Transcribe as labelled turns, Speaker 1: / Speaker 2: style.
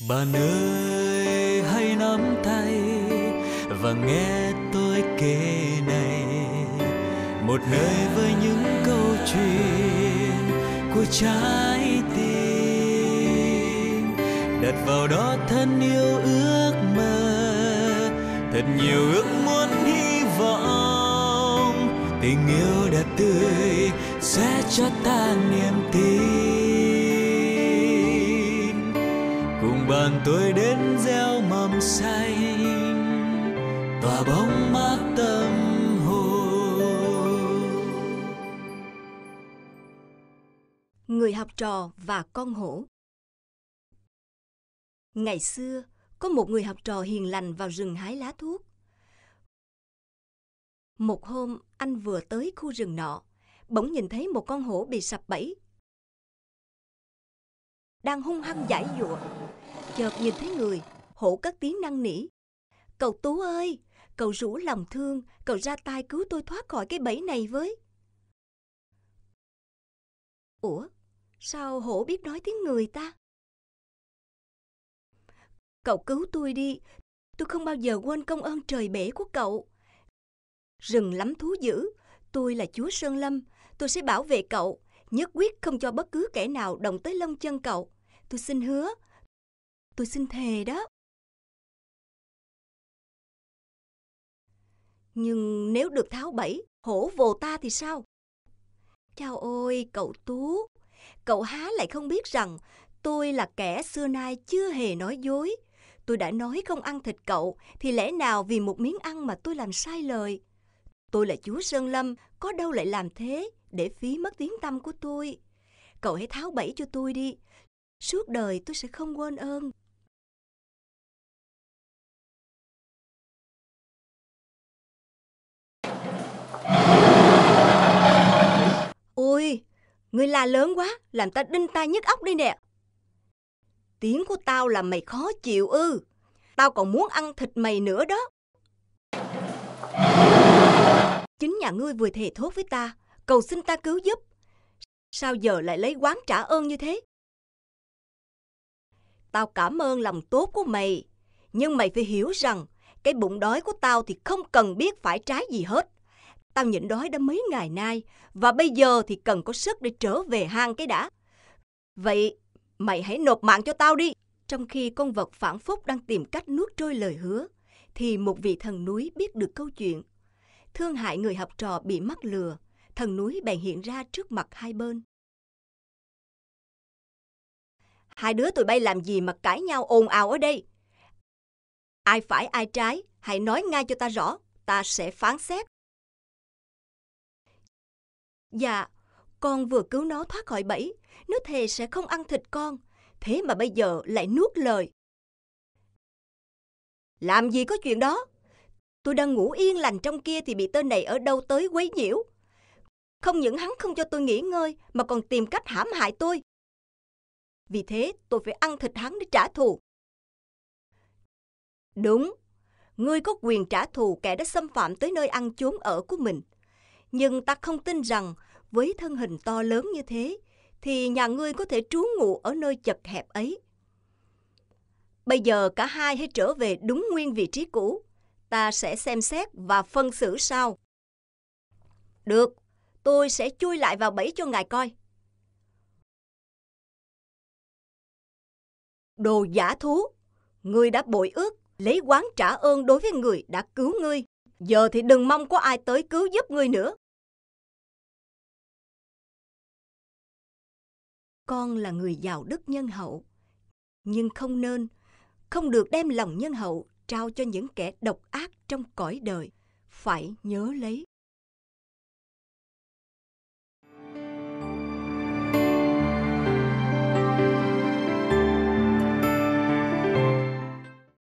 Speaker 1: Bạn ơi hãy nắm tay và nghe tôi kể này. Một nơi với những câu chuyện của trái tim. Đặt vào đó thân yêu ước mơ, thật nhiều ước muốn hy vọng. Tình yêu đẹp tươi sẽ cho ta niềm tin. Cùng tôi đến gieo mầm xanh tỏa bóng mát tâm hồn
Speaker 2: Người học trò và con hổ Ngày xưa, có một người học trò hiền lành vào rừng hái lá thuốc. Một hôm, anh vừa tới khu rừng nọ, bỗng nhìn thấy một con hổ bị sập bẫy. Đang hung hăng giải dụa. Chợt nhìn thấy người, hổ cất tiếng năn nỉ. Cậu Tú ơi, cậu rủ lòng thương, cậu ra tay cứu tôi thoát khỏi cái bẫy này với. Ủa, sao hổ biết nói tiếng người ta? Cậu cứu tôi đi, tôi không bao giờ quên công ơn trời bể của cậu. Rừng lắm thú dữ, tôi là chúa Sơn Lâm, tôi sẽ bảo vệ cậu, nhất quyết không cho bất cứ kẻ nào động tới lông chân cậu. Tôi xin hứa, tôi xin thề đó. Nhưng nếu được tháo bẫy, hổ vồ ta thì sao? Chào ôi, cậu Tú, cậu há lại không biết rằng tôi là kẻ xưa nay chưa hề nói dối. Tôi đã nói không ăn thịt cậu, thì lẽ nào vì một miếng ăn mà tôi làm sai lời? Tôi là chúa Sơn Lâm, có đâu lại làm thế để phí mất tiếng tâm của tôi. Cậu hãy tháo bẫy cho tôi đi, suốt đời tôi sẽ không quên ơn. Ôi, người la lớn quá, làm ta đinh tai nhức óc đi nè. Tiếng của tao làm mày khó chịu ư. Tao còn muốn ăn thịt mày nữa đó. Chính nhà ngươi vừa thề thốt với ta, cầu xin ta cứu giúp. Sao giờ lại lấy quán trả ơn như thế? Tao cảm ơn lòng tốt của mày, nhưng mày phải hiểu rằng cái bụng đói của tao thì không cần biết phải trái gì hết. Tao nhịn đói đã mấy ngày nay, và bây giờ thì cần có sức để trở về hang cái đã. Vậy mày hãy nộp mạng cho tao đi. Trong khi con vật phản phúc đang tìm cách nuốt trôi lời hứa, thì một vị thần núi biết được câu chuyện. Thương hại người học trò bị mắc lừa, thần núi bèn hiện ra trước mặt hai bên. Hai đứa tụi bay làm gì mà cãi nhau ồn ào ở đây? Ai phải ai trái, hãy nói ngay cho ta rõ, ta sẽ phán xét. Dạ, con vừa cứu nó thoát khỏi bẫy, nó thề sẽ không ăn thịt con, thế mà bây giờ lại nuốt lời. Làm gì có chuyện đó? Tôi đang ngủ yên lành trong kia thì bị tên này ở đâu tới quấy nhiễu. Không những hắn không cho tôi nghỉ ngơi mà còn tìm cách hãm hại tôi. Vì thế tôi phải ăn thịt hắn để trả thù. Đúng, ngươi có quyền trả thù kẻ đã xâm phạm tới nơi ăn chốn ở của mình. Nhưng ta không tin rằng với thân hình to lớn như thế thì nhà ngươi có thể trú ngụ ở nơi chật hẹp ấy. Bây giờ cả hai hãy trở về đúng nguyên vị trí cũ. Ta sẽ xem xét và phân xử sau. Được, tôi sẽ chui lại vào bẫy cho ngài coi. Đồ giả thú, ngươi đã bội ước, lấy quán trả ơn đối với người đã cứu ngươi. Giờ thì đừng mong có ai tới cứu giúp ngươi nữa. con là người giàu đức nhân hậu nhưng không nên không được đem lòng nhân hậu trao cho những kẻ độc ác trong cõi đời phải nhớ lấy